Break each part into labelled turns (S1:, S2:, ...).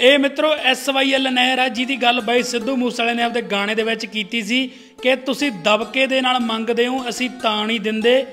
S1: ਇਹ ਮਿੱਤਰੋ ਐਸਵਾਈਐਲ ਨਹਿਰ ਹੈ, ਜਿਹਦੀ ਗੱਲ ਬਾਈ ਸਿੱਧੂ ਮੂਸੇਵਾਲੇ ਨੇ ਆਪਦੇ ਗਾਣੇ ਦੇ ਵਿੱਚ ਕੀਤੀ ਸੀ ਕਿ ਤੁਸੀਂ ਦਬਕੇ ਦੇ ਨਾਲ ਮੰਗਦੇ ਹੋ, ਅਸੀਂ ਤਾਂ ਨਹੀਂ ਦਿੰਦੇ।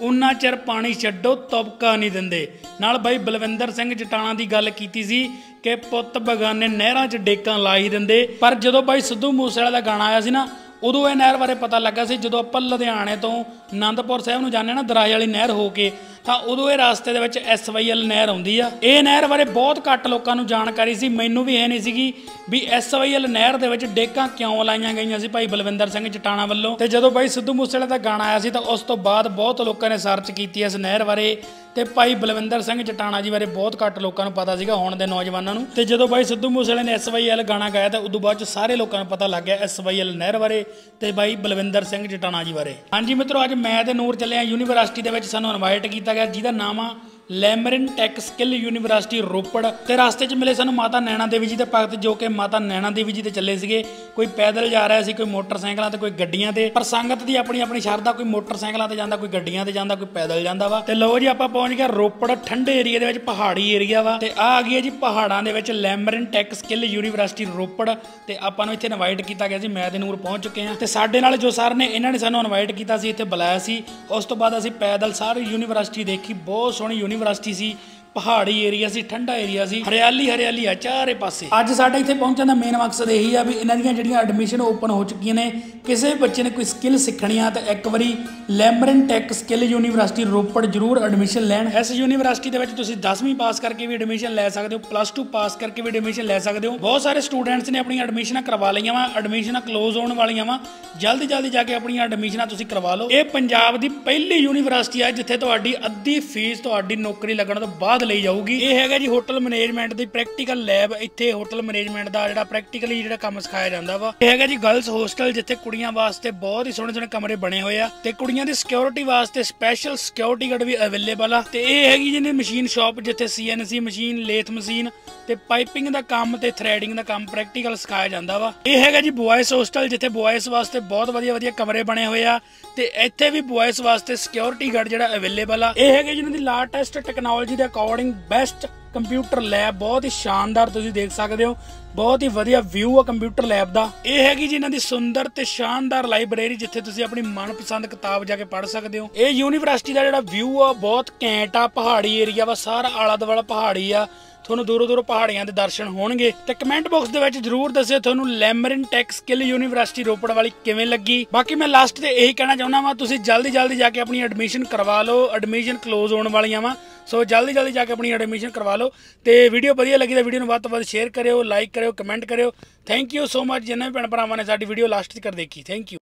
S1: ਉਨਾ ਚਿਰ ਪਾਣੀ ਛੱਡੋ, ਤਬਕਾ ਨਹੀਂ ਦਿੰਦੇ। ਨਾਲ ਬਾਈ ਬਲਵਿੰਦਰ ਸਿੰਘ ਜਟਾਣਾ ਦੀ ਗੱਲ ਕੀਤੀ ਸੀ ਕਿ ਪੁੱਤ ਬਗਾਨੇ ਨਹਿਰਾਂ 'ਚ ਡੇਕਾਂ ਲਾ ਹੀ ਦਿੰਦੇ। ਪਰ ਜਦੋਂ ਬਾਈ ਸਿੱਧੂ ਮੂਸੇਵਾਲੇ ਦਾ ਗਾਣਾ ਆਇਆ ਸੀ ਨਾ, ਉਦੋਂ ਇਹ ਨਹਿਰ ਬਾਰੇ ਪਤਾ ਲੱਗਾ ਸੀ, ਜਦੋਂ ਆਪਾਂ ਲੁਧਿਆਣੇ ਤੋਂ ਆਨੰਦਪੁਰ ਸਾਹਿਬ ਨੂੰ ਜਾਂਦੇ ਨਾ, ਦਰਾਜ ਵਾਲੀ ਨਹਿਰ ਹੋ ਕੇ ਤਾਂ ਉਦੋਂ ਇਹ ਰਸਤੇ ਦੇ ਵਿੱਚ ਐਸਵਾਈਐਲ ਨਹਿਰ ਆਉਂਦੀ ਆ। ਇਹ ਨਹਿਰ ਬਾਰੇ ਬਹੁਤ ਘੱਟ ਲੋਕਾਂ ਨੂੰ ਜਾਣਕਾਰੀ ਸੀ। ਮੈਨੂੰ ਵੀ ਇਹ ਨਹੀਂ ਸੀਗੀ ਵੀ ਐਸਵਾਈਐਲ ਨਹਿਰ ਦੇ ਵਿੱਚ ਡੇਕਾਂ ਕਿਉਂ ਲਾਈਆਂ ਗਈਆਂ ਸੀ ਭਾਈ ਬਲਵਿੰਦਰ ਸਿੰਘ ਚਟਾਣਾ ਵੱਲੋਂ। ਤੇ ਜਦੋਂ ਬਾਈ ਸਿੱਧੂ ਮੂਸੇਵਾਲੇ ਦਾ ਗਾਣਾ ਆਇਆ ਸੀ ਤਾਂ ਉਸ ਤੋਂ ਬਾਅਦ ਬਹੁਤ ਲੋਕਾਂ ਨੇ ਸਰਚ ਕੀਤੀ ਇਸ ਨਹਿਰ ਬਾਰੇ। ਤੇ ਭਾਈ ਬਲਵਿੰਦਰ ਸਿੰਘ ਜਟਾਣਾ ਜੀ ਬਾਰੇ ਬਹੁਤ ਘੱਟ ਲੋਕਾਂ ਨੂੰ ਪਤਾ ਸੀਗਾ ਹੁਣ ਦੇ ਨੌਜਵਾਨਾਂ ਨੂੰ। ਤੇ ਜਦੋਂ ਬਾਈ ਸਿੱਧੂ ਮੂਸੇਵਾਲੇ ਨੇ ਐਸਵਾਈਐਲ ਗਾਣਾ ਗਾਇਆ ਤਾਂ ਉਦੋਂ ਬਾਅਦ ਚ ਸਾਰੇ ਲੋਕਾਂ ਨੂੰ ਪਤਾ ਲੱਗ ਗਿਆ ਐਸਵਾਈਐਲ ਨਹਿਰ ਬਾਰੇ ਤੇ ਬਾਈ ਬਲਵਿੰਦਰ ਸਿੰਘ ਜਟਾਣਾ ਜੀ ਬਾਰੇ। ਹਾਂਜੀ ਮਿੱਤਰੋ, ਅੱਜ ਮੈਂ ਤੇ ਨੂਰ ਚੱਲੇ ਆ ਯੂਨੀਵਰਸਿਟੀ ਦੇ ਵਿੱਚ ਸਾਨੂੰ ਇਨਵਾਈਟ ਕੀਤਾ ਗਿਆ, ਜਿਹਦਾ ਨਾਮ ਆ Lamrin tech skill university Ropar ਤੇ ਰਸਤੇ 'ਚ ਮਿਲੇ ਸਾਨੂੰ ਮਾਤਾ ਨੈਣਾ ਦੇਵੀ ਜੀ ਦੇ ਭਗਤ ਜੋ ਕਿ ਮਾਤਾ ਨੈਣਾ ਦੇਵੀ ਜੀ ਤੇ ਚੱਲੇ ਸੀਗੇ। ਕੋਈ ਪੈਦਲ ਜਾ ਰਿਹਾ ਸੀ, ਕੋਈ ਮੋਟਰਸਾਈਕਲਾਂ ਤੇ, ਕੋਈ ਗੱਡੀਆਂ ਤੇ। ਪਰ ਸੰਗਤ ਦੀ ਆਪਣੀ ਆਪਣੀ ਸ਼ਰਧਾ, ਕੋਈ ਮੋਟਰਸਾਈਕਲਾਂ ਤੇ ਜਾਂਦਾ, ਕੋਈ ਗੱਡੀਆਂ ਤੇ ਜਾਂਦਾ, ਕੋਈ ਪੈਦਲ ਜਾਂਦਾ ਵਾ। ਤੇ ਲੋ ਜੀ ਆਪਾਂ ਪਹੁੰਚ ਗਏ ਰੋਪੜ ਠੰਡੇ ਏਰੀਆ ਦੇ ਵਿੱਚ, ਪਹਾੜੀ ਏਰੀਆ ਵਾ। ਤੇ ਆ ਆ ਗਈ ਹੈ ਜੀ ਪਹਾੜਾਂ ਦੇ ਵਿੱਚ Lamrin tech skill university Ropar. ਤੇ ਆਪਾਂ ਨੂੰ ਇੱਥੇ ਇਨਵਾਈਟ ਕੀਤਾ ਗਿਆ ਸੀ, ਮੈਂ ਤੇ ਨੂਰ ਪਹੁੰਚ ਚੁੱਕੇ ਹਾਂ। ਤੇ ਸਾਡੇ ਨਾਲ ਜੋ ਸਰ ਨੇ, ਇਹਨਾਂ ਨੇ ਸਾਨੂੰ ਇਨਵਾਈਟ ਕੀਤਾ ਸੀ, ਇੱਥੇ ਬੁਲਾਇਆ ਸੀ। ਉਸ ਤੋਂ ਬਾਅਦ ਅਸੀਂ ਪੈਦਲ ਸਾਰੀ ਯੂਨੀਵਰਸਿਟੀ ਦੇਖੀ, ਬਹੁਤ ਸੋਹਣੀ ਯੂਨੀਵਰਸਿਟੀ ਸੀ ਪਹਾੜੀ ਏਰੀਆ ਸੀ, ਠੰਡਾ ਏਰੀਆ ਸੀ, ਹਰਿਆਲੀ ਹਰਿਆਲੀ ਆ ਚਾਰੇ ਪਾਸੇ। ਅੱਜ ਸਾਡਾ ਇੱਥੇ ਪਹੁੰਚਣ ਦਾ ਮੇਨ ਮਕਸਦ ਇਹੀ ਆ ਵੀ ਇਹਨਾਂ ਦੀਆਂ ਜਿਹੜੀਆਂ ਐਡਮਿਸ਼ਨ ਓਪਨ ਹੋ ਚੁੱਕੀਆਂ ਨੇ, ਕਿਸੇ ਬੱਚੇ ਨੇ ਕੋਈ ਸਕਿੱਲ ਸਿੱਖਣੀ ਆ ਤਾਂ ਇੱਕ ਵਾਰੀ Lamrin tech skill university Ropar ਜ਼ਰੂਰ ਐਡਮਿਸ਼ਨ ਲੈਣ। ਇਸ ਯੂਨੀਵਰਸਿਟੀ ਦੇ ਵਿੱਚ ਤੁਸੀਂ 10ਵੀਂ ਪਾਸ ਕਰਕੇ ਵੀ ਐਡਮਿਸ਼ਨ ਲੈ ਸਕਦੇ ਹੋ ਪਲੱਸ 2 ਪਾਸ ਕਰਕੇ ਵੀ ਐਡਮਿਸ਼ਨ ਲੈ ਸਕਦੇ ਹੋ। ਬਹੁਤ ਸਾਰੇ ਸਟੂਡੈਂਟਸ ਨੇ ਆਪਣੀਆਂ ਐਡਮਿਸ਼ਨਾਂ ਕਰਵਾ ਲਈਆਂ ਵਾ ਐਡਮਿਸ਼ਨਾਂ ਕਲੋਜ਼ ਹੋਣ ਵਾਲੀਆਂ ਵਾ। ਜਲਦੀ ਜਲਦੀ ਜਾ ਕੇ ਆਪਣੀਆਂ ਐਡਮਿਸ਼ਨਾਂ ਤੁਸੀਂ ਕਰਵਾ ਲਓ। ਇਹ ਪੰਜਾਬ ਦੀ ਪਹਿਲੀ ਯੂਨੀਵਰਸਿਟੀ ਆ ਜਿੱਥੇ ਤੁਹਾਡੀ ਅੱਧੀ ਫੀਸ ਤੁਹਾਡੀ ਨੌਕਰੀ ਲੱਗਣ ਤੋਂ ਬਾਅਦ ਲਈ ਜਾਊਗੀ। ਇਹ ਹੈਗਾ ਜੀ ਹੋਟਲ ਮੈਨੇਜਮੈਂਟ ਦੀ ਪ੍ਰੈਕਟੀਕਲ ਲੈਬ। ਇੱਥੇ ਹੋਟਲ ਮੈਨੇਜਮੈਂਟ ਦਾ ਜਿਹੜਾ ਪ੍ਰੈਕਟੀਕਲੀ ਜਿਹੜਾ ਕੰਮ ਸਿਖਾਇਆ ਜਾਂਦਾ ਵਾ। ਇਹ ਹੈਗਾ ਜੀ ਗਰਲਸ ਹੋਸਟਲ, ਜਿੱਥੇ ਕੁੜੀਆਂ ਵਾਸਤੇ ਬਹੁਤ ਹੀ ਸੋਹਣੇ ਸੋਹਣੇ ਕਮਰੇ ਬਣੇ ਹੋਏ ਆ ਤੇ ਕੁੜੀਆਂ ਦੀ ਸਿਕਿਉਰਿਟੀ ਵਾਸਤੇ ਸਪੈਸ਼ਲ ਸਿਕਿਉਰਿਟੀ ਗਾਰਡ ਵੀ ਅਵੇਲੇਬਲ ਆ। ਤੇ ਇਹ ਹੈਗੀ ਜਿਹਨੇ ਮਸ਼ੀਨ ਸ਼ਾਪ ਜਿੱਥੇ ਸੀਐਨਸੀ ਮਸ਼ੀਨ ਲੇਥ ਮਸ਼ੀਨ ਤੇ ਪਾਈਪਿੰਗ ਦਾ ਕੰਮ ਤੇ ਥਰੈਡਿੰਗ ਦਾ ਕੰਮ ਪ੍ਰੈਕਟੀਕਲ ਸਿਖਾਇਆ ਜਾਂਦਾ ਵਾ। ਇਹ ਹੈਗਾ ਜੀ ਬॉयਜ਼ ਹੋਸਟਲ ਜਿੱਥੇ ਬॉयਜ਼ ਵਾਸਤੇ ਬਹੁਤ ਵਧੀਆ ਵਧੀਆ ਕਮਰੇ ਬਣੇ ਹੋਏ ਆ ਤੇ ਇੱਥੇ ਵੀ ਬॉयਜ਼ ਵਾਸਤੇ ਸਿਕਿਉਰਿਟੀ ਗਾਰਡ ਜਿਹੜਾ ਅਵੇਲੇਬਲ ਆ। ਇਹ ਹੈਗੇ ਜਿਹਨਾਂ ਦੀ ਲਾਟੈਸਟ ਟੈਕਨੋਲੋਜੀ ਦੇ according according best computer lab, ਬਹੁਤ ਹੀ ਸ਼ਾਨਦਾਰ ਤੁਸੀਂ ਦੇਖ ਸਕਦੇ ਹੋ। ਬਹੁਤ ਹੀ ਵਧੀਆ ਵਿਊ ਆ ਕੰਪਿਊਟਰ ਲੈਬ ਦਾ। ਇਹ ਹੈਗੀ ਜੀ ਇਹਨਾਂ ਦੀ ਸੁੰਦਰ ਤੇ ਸ਼ਾਨਦਾਰ ਲਾਇਬ੍ਰੇਰੀ ਜਿੱਥੇ ਤੁਸੀਂ ਆਪਣੀ ਮਨਪਸੰਦ ਕਿਤਾਬ ਜਾ ਕੇ ਪੜ੍ਹ ਸਕਦੇ ਹੋ। ਇਹ ਯੂਨੀਵਰਸਿਟੀ ਦਾ ਜਿਹੜਾ ਵਿਊ ਆ, ਬਹੁਤ ਘੈਂਟ ਆ ਪਹਾੜੀ ਏਰੀਆ ਵਾ, ਸਾਰਾ ਆਲਾ ਦੁਆਲਾ ਪਹਾੜੀ ਆ। ਤੁਹਾਨੂੰ ਦੂਰੋਂ ਦੂਰੋਂ ਪਹਾੜੀਆਂ ਦੇ ਦਰਸ਼ਨ ਹੋਣਗੇ ਤੇ ਕਮੈਂਟ ਬਾਕਸ ਦੇ ਵਿੱਚ ਜਰੂਰ ਦੱਸਿਓ ਤੁਹਾਨੂੰ Lamrin tech skill university Ropar ਵਾਲੀ ਕਿਵੇਂ ਲੱਗੀ। ਬਾਕੀ ਮੈਂ ਲਾਸਟ ਤੇ ਇਹੀ ਕਹਿਣਾ ਚਾਹੁੰਦਾ ਵਾਂ, ਤੁਸੀਂ ਜਲਦੀ ਜਲਦੀ ਜਾ ਕੇ ਆਪਣੀ ਐਡਮਿਸ਼ਨ ਕਰਵਾ ਲਓ ਐਡਮਿਸ਼ਨ ਕਲੋਜ਼ ਹੋਣ ਵਾਲੀਆਂ ਵਾਂ। ਸੋ ਜਲਦੀ ਜਲਦੀ ਜਾ ਕੇ ਆਪਣੀ ਐਡਮਿਸ਼ਨ ਕਰਵਾ ਲਓ ਤੇ ਵੀਡੀਓ ਵਧੀਆ ਲੱਗੀ ਤਾਂ ਵੀਡੀਓ ਨੂੰ ਵੱਧ ਤੋਂ ਵੱਧ ਸ਼ੇਅਰ ਕਰਿਓ ਲਾਈਕ ਕਰਿਓ ਕਮੈਂਟ ਕਰਿਓ। ਥੈਂਕ ਯੂ ਸੋ ਮਚ ਜਿੰਨੇ ਵੀ ਭੈਣ ਭਰਾਵਾਂ ਨੇ ਸਾਡੀ ਵੀਡੀਓ ਲਾਸਟ ਤੱਕ ਦੇਖੀ ਥੈਂਕ ਯੂ